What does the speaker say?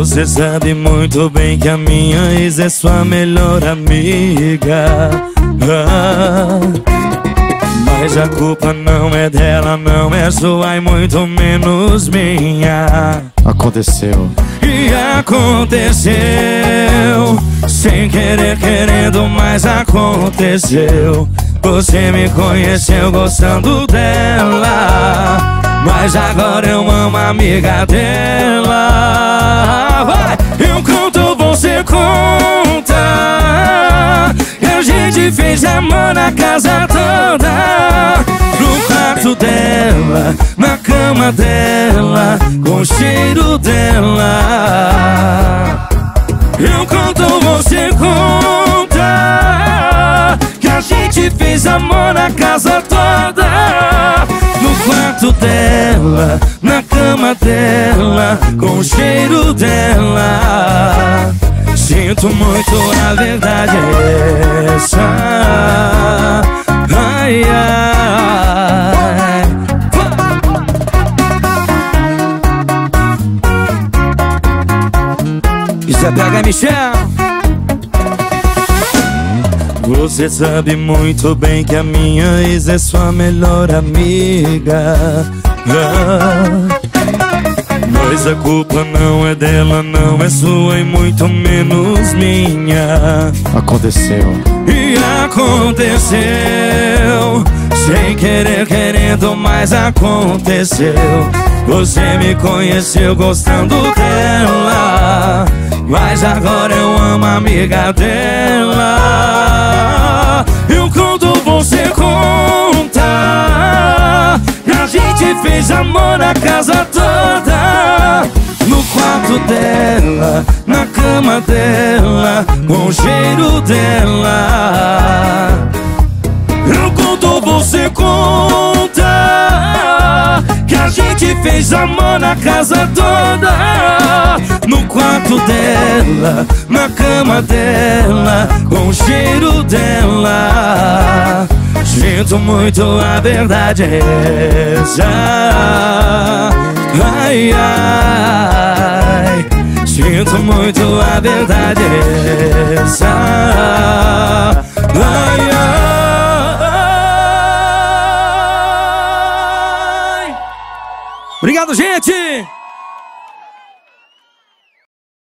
Você sabe muito bem que a minha ex é sua melhor amiga. Ah, Mas a culpa não é dela, não é sua e muito menos minha. Aconteceu. E aconteceu Sem querer, querendo, mas aconteceu. Você me conheceu gostando dela mas agora eu amo a amiga dela Vai! Conto, você conta. A gente fez amor na casa toda. No quarto dela, na cama dela Com o cheiro dela. Eu conto, você conta. Que a gente fez amor na casa toda. No quarto dela, na cama dela, com o cheiro dela. Sinto muito, a verdade é essa. Ai, ai. Isso é pega Michel. Você sabe muito bem que a minha ex é sua melhor amiga ah, Mas a culpa não é dela, não é sua e muito menos minha. Aconteceu. E aconteceu. Sem querer, querendo, mas aconteceu. Você me conheceu gostando dela. Mas agora eu amo a amiga dela. Eu conto, você conta. A gente fez amor na casa toda quarto dela, na cama dela Com o cheiro dela. Eu conto, você conta Que a gente fez amor na casa toda. No quarto dela, na cama dela Com o cheiro dela. Sinto muito, a verdade é essa. Ai, ai Sinto muito, a verdade essa Ai, ai Obrigado, gente!